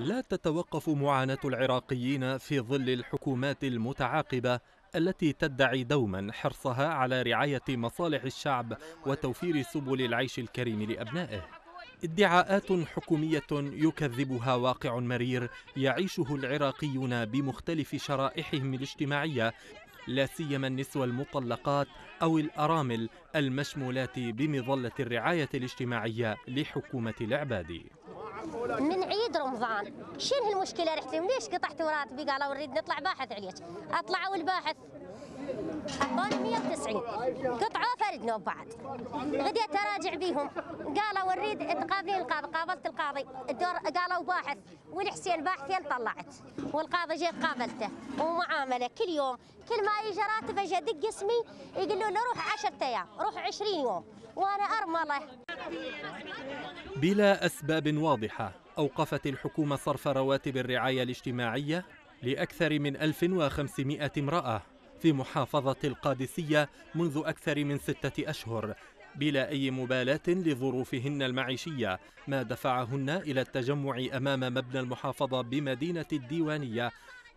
لا تتوقف معاناة العراقيين في ظل الحكومات المتعاقبة التي تدعي دوما حرصها على رعاية مصالح الشعب وتوفير سبل العيش الكريم لأبنائه. ادعاءات حكومية يكذبها واقع مرير يعيشه العراقيون بمختلف شرائحهم الاجتماعية لا سيما النسوة المطلقات أو الأرامل المشمولات بمظلة الرعاية الاجتماعية لحكومة العبادي من عيد رمضان. شنو المشكلة رحتم ليش قطعتوا راتبي قالوا نريد نطلع باحث عليك اطلعوا الباحث اعطوني 190 قطعوا فردنا بعد غديت أراجع بيهم. قالوا نريد تقابلين القاضي. قابلت القاضي. الدور قالوا باحث. والحسين باحثين طلعت. والقاضي جيت قابلته. ومعاملة. كل يوم. كل ما يجي راتب أجي ادق اسمي يقولوا له روح 10 أيام. روح 20 يوم. وأنا أرملة. بلا أسباب واضحة أوقفت الحكومة صرف رواتب الرعاية الاجتماعية لأكثر من 1500 امرأة في محافظة القادسية منذ أكثر من ستة أشهر بلا أي مبالاة لظروفهن المعيشية ما دفعهن إلى التجمع أمام مبنى المحافظة بمدينة الديوانية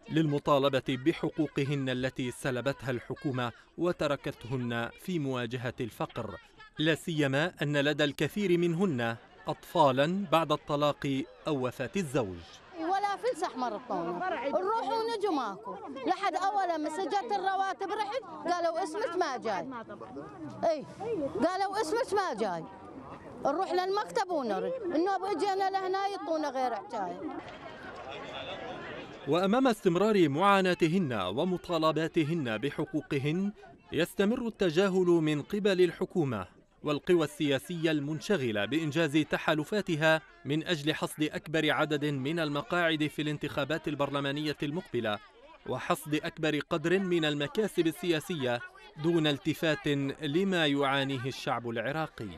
للمطالبة بحقوقهن التي سلبتها الحكومة وتركتهن في مواجهة الفقر. لا سيما أن لدى الكثير منهن أطفالا بعد الطلاق أو وفاة الزوج. ولا فلس أحمر الطونه نروح ونجوا ماكو لحد اولا ما سجلت الرواتب رحت قالوا اسمك ما جاي. إي قالوا اسمك ما جاي. نروح للمكتب ونرد. النوب اجينا لهنا يعطونا غير حكايه وأمام استمرار معاناتهن ومطالباتهن بحقوقهن يستمر التجاهل من قبل الحكومة. والقوى السياسية المنشغلة بإنجاز تحالفاتها من أجل حصد أكبر عدد من المقاعد في الانتخابات البرلمانية المقبلة وحصد أكبر قدر من المكاسب السياسية دون التفات لما يعانيه الشعب العراقي